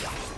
Yeah.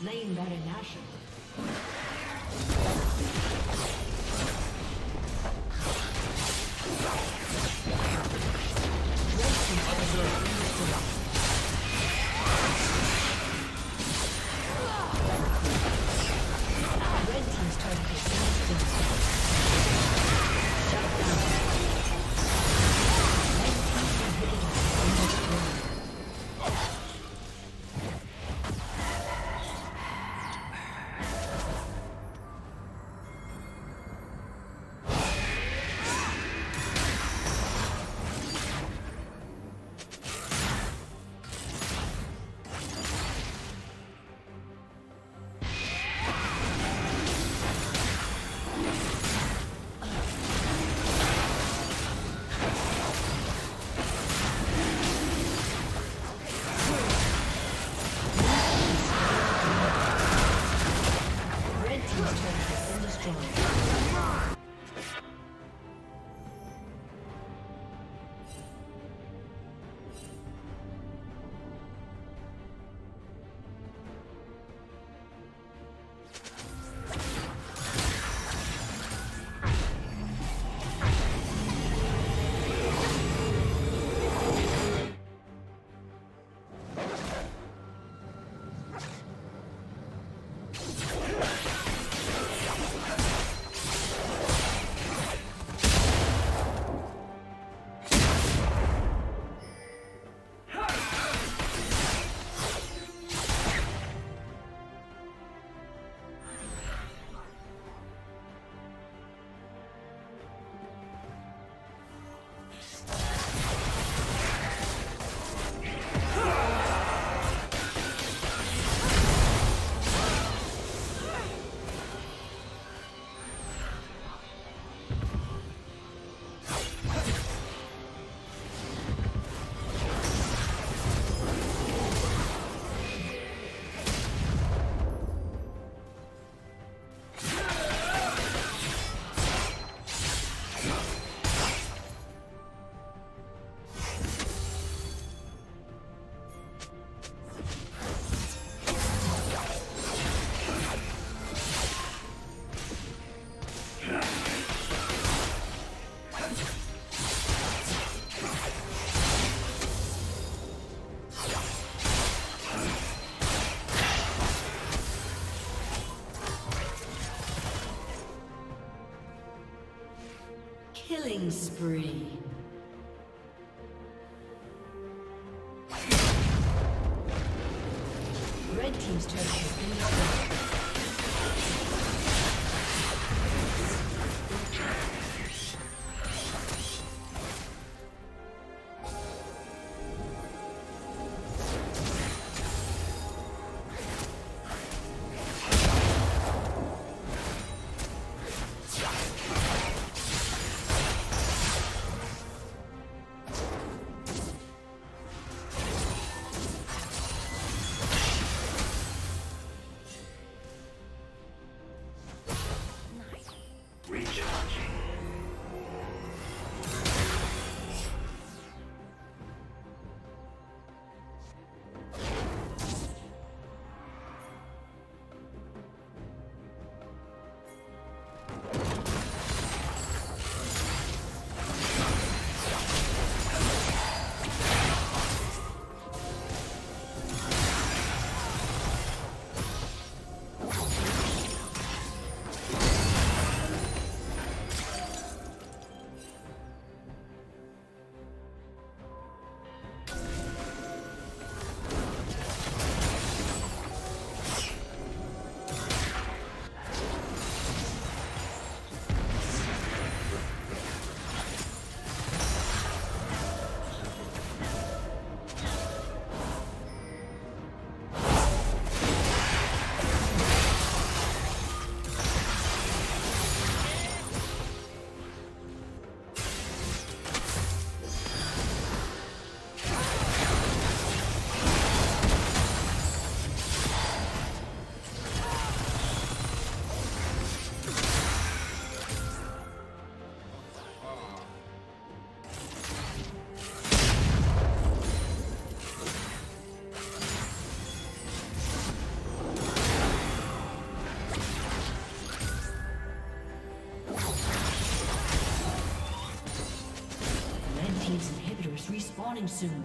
Slain Baron Nashor. Killing spree. Red Team's been destroyed. Soon.